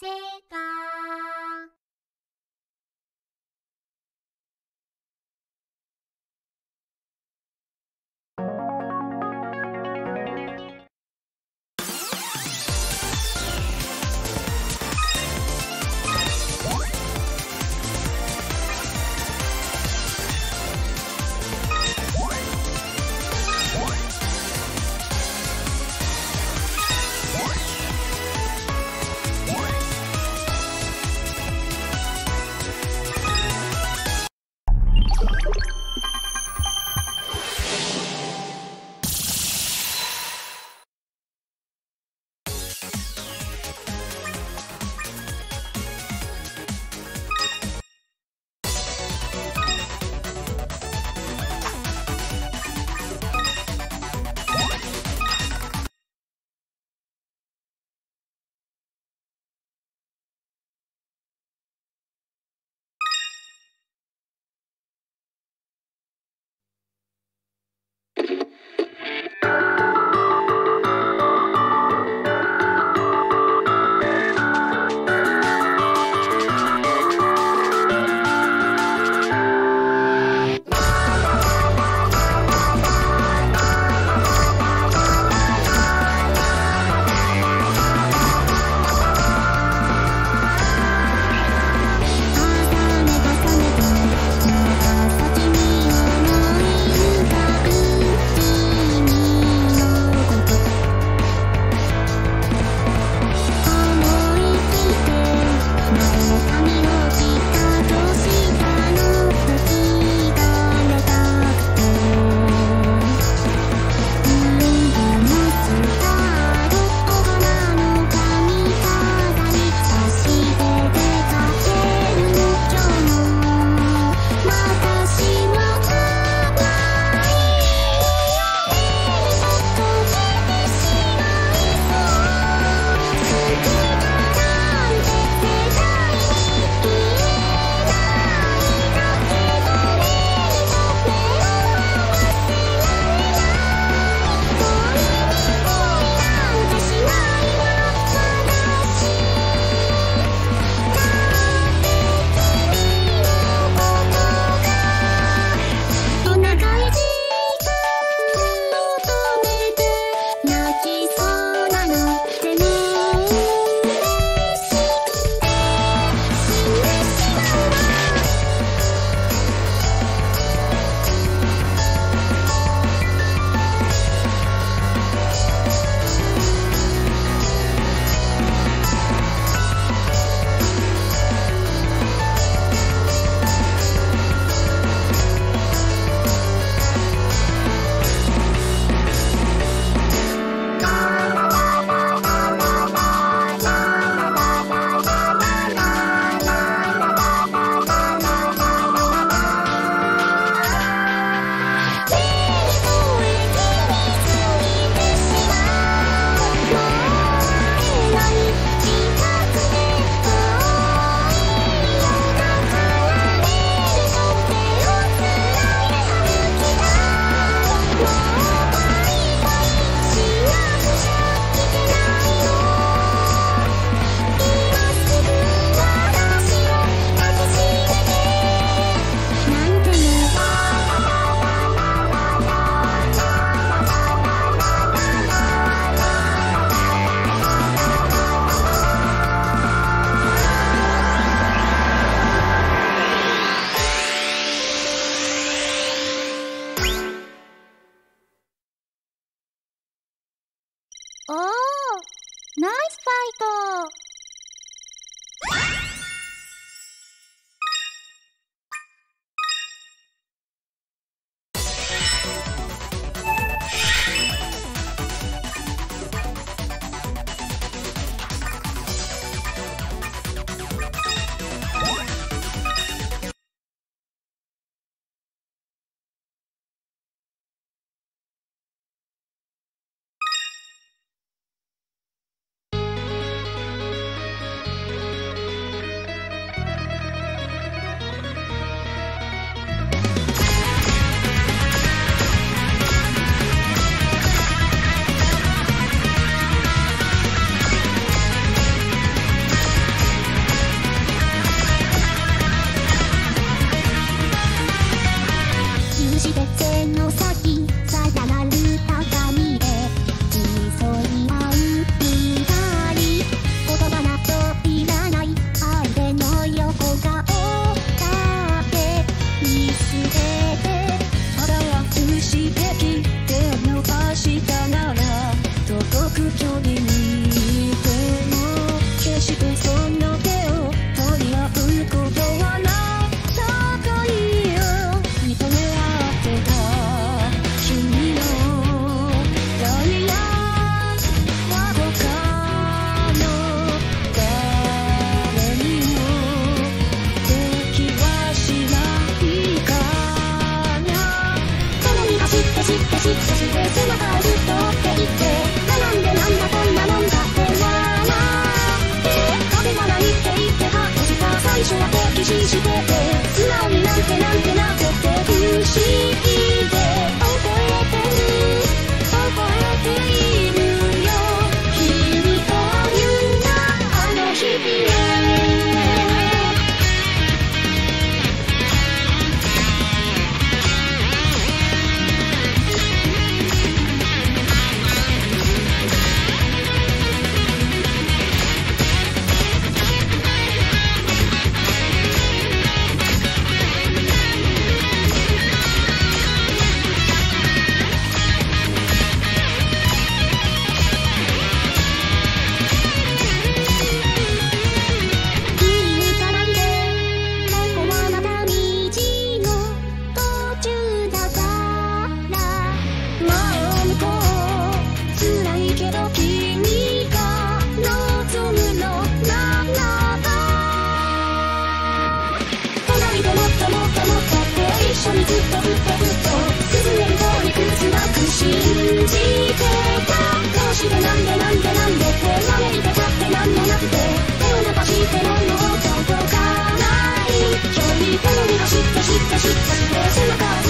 世界の先ヒっトヒットスペース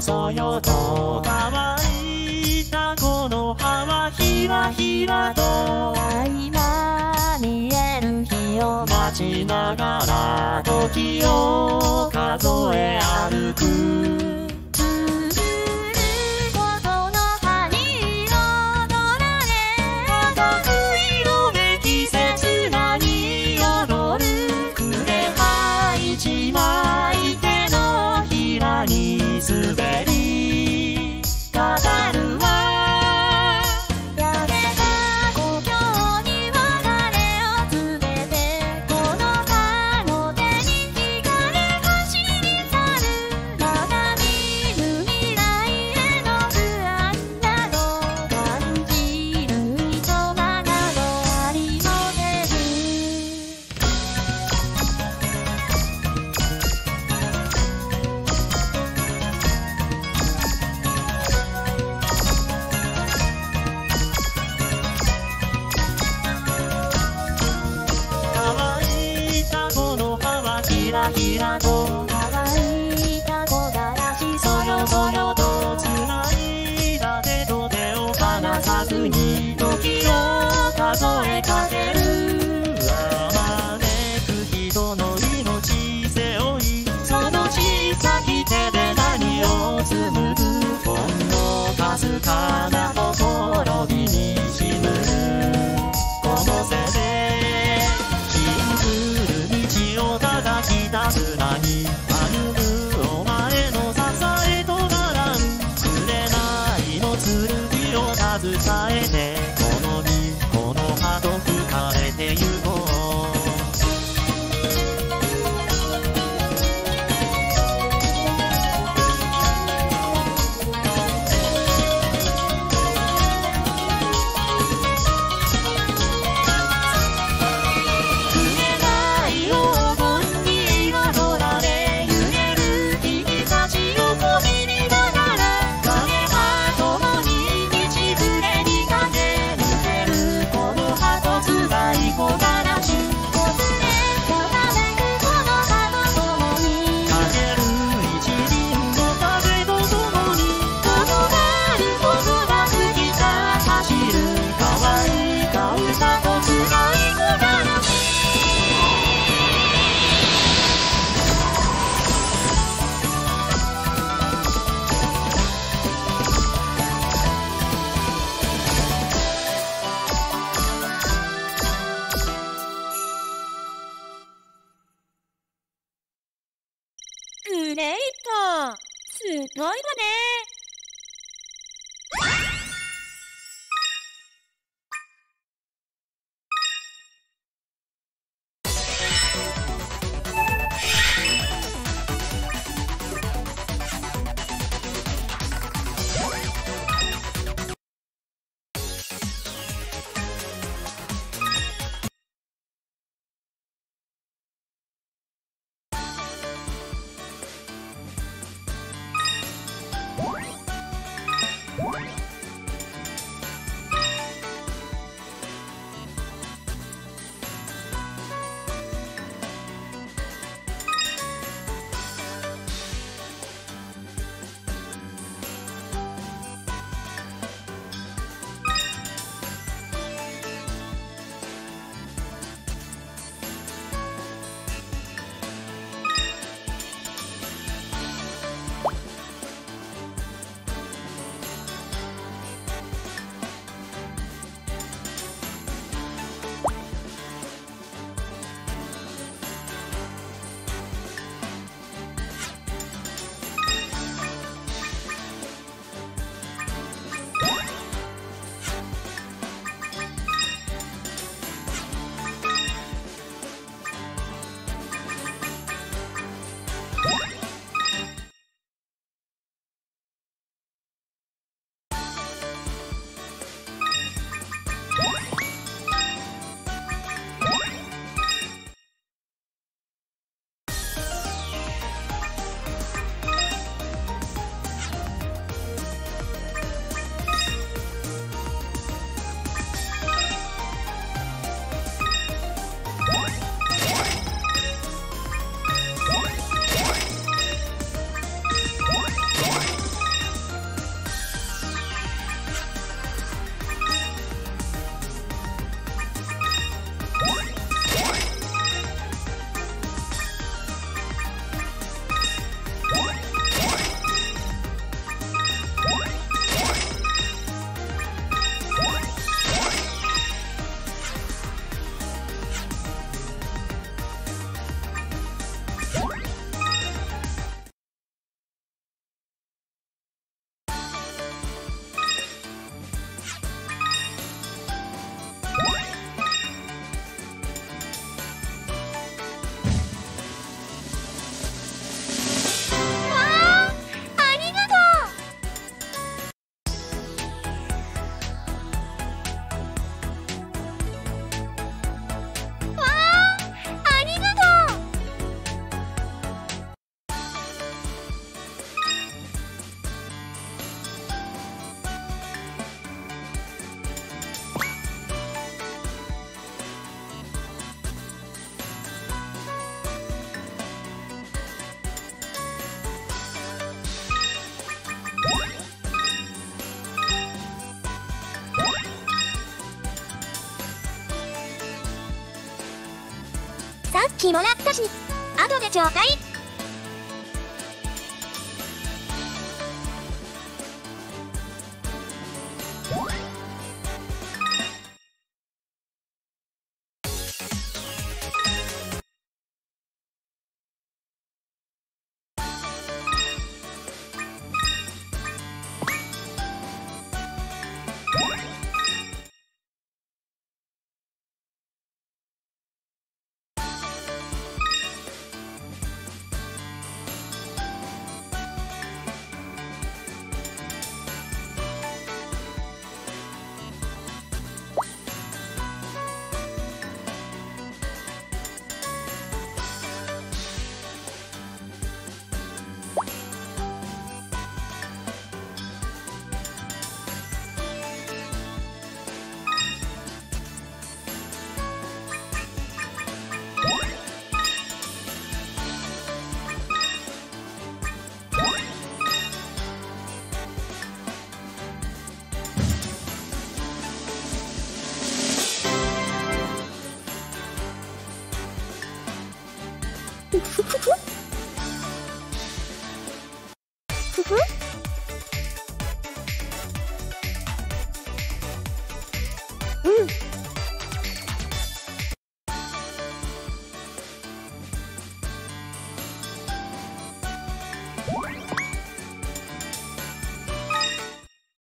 そよと乾いたこの葉はひらひらと今見える日を待ちながら時を数え歩く。白子ごいわね。気もらったし、後でちょうだい。Woo-hoo-hoo!